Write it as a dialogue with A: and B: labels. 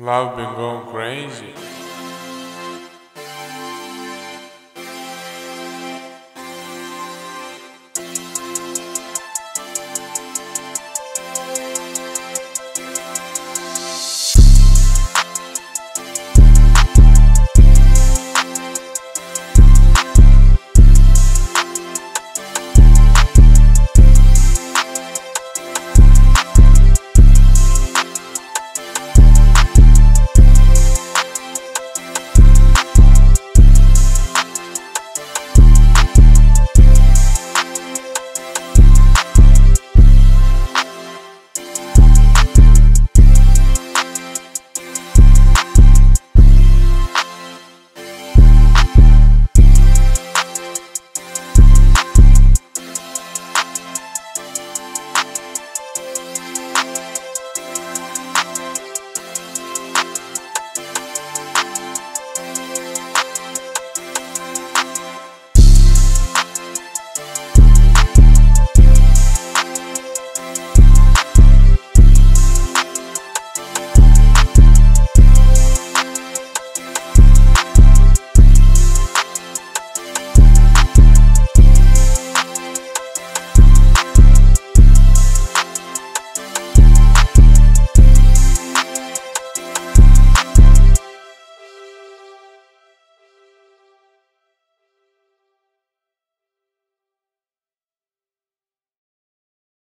A: Love been going crazy.